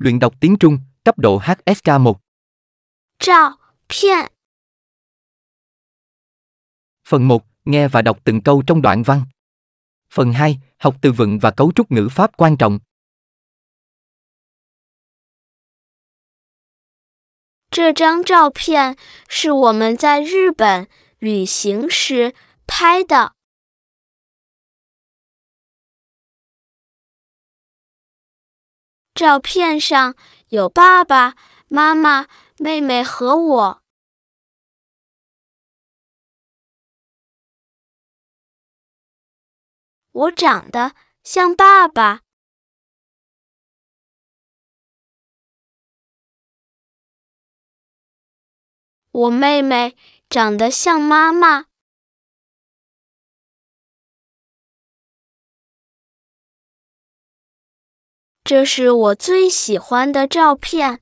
Luyện đọc tiếng Trung, cấp độ HSK1. 照片、 Phần 1, nghe và đọc từng câu trong đoạn văn. Phần 2, học từ vựng và cấu trúc ngữ pháp quan trọng. 这张照片是我们在日本旅行时拍的。 照片上有爸爸妈妈、妹妹和我。我长得像爸爸。我妹妹长得像妈妈。这是我最喜欢的照片。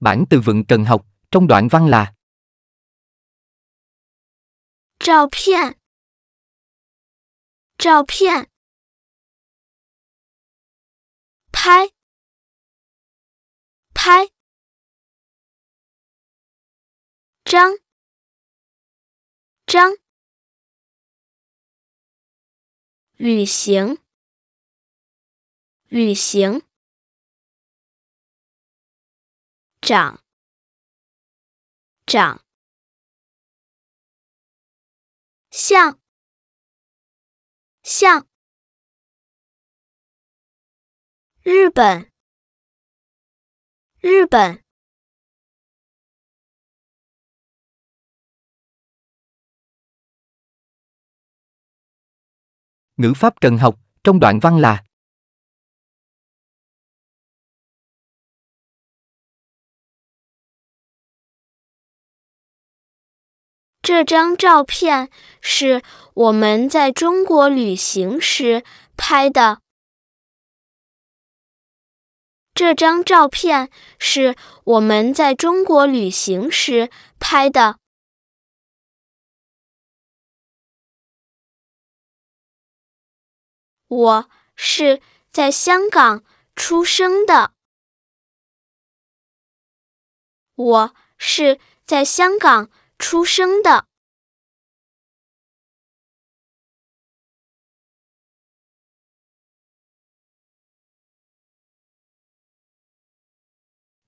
Bản từ vựng cần học trong đoạn văn là 照片，照片，拍，拍，张，张，旅行，旅行，长，长。像，像，日本，日本，ngữ pháp cần học trong đoạn văn là 这张照片是我们在中国旅行时拍的。这张照片是我们在中国旅行时拍的。 我是在香港出生的。我是在香港出生的。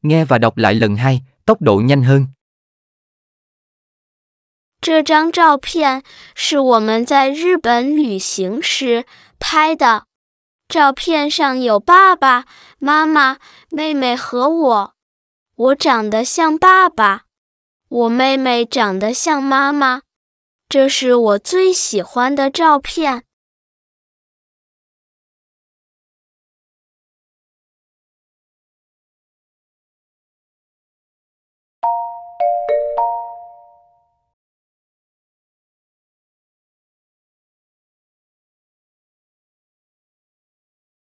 nghe và đọc lại lần hai, tốc độ nhanh hơn. 这张照片是我们在日本旅行时拍的。照片上有爸爸妈妈、妹妹和我。我长得像爸爸，我妹妹长得像妈妈。这是我最喜欢的照片。